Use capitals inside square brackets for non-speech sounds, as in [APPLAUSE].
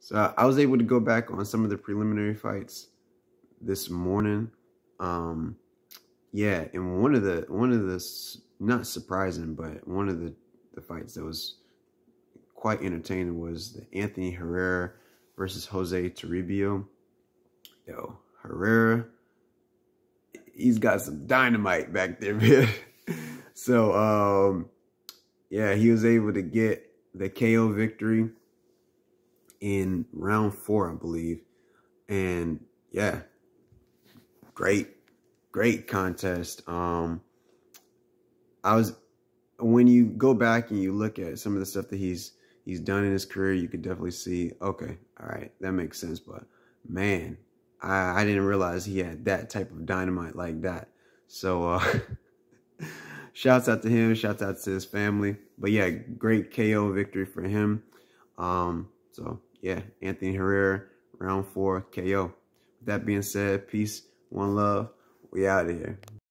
So I was able to go back on some of the preliminary fights this morning. Um, yeah, and one of the one of the not surprising, but one of the the fights that was quite entertaining was the Anthony Herrera versus Jose Toribio. Yo, Herrera, he's got some dynamite back there, [LAUGHS] man. so, um, yeah, he was able to get the KO victory in round four, I believe. And yeah, great, great contest. Um, I was when you go back and you look at some of the stuff that he's he's done in his career, you could definitely see, okay, all right, that makes sense. But man, I, I didn't realize he had that type of dynamite like that. So uh [LAUGHS] shouts out to him, shouts out to his family. But yeah, great KO victory for him. Um, so yeah, Anthony Herrera, round four KO. With that being said, peace, one love. We out of here.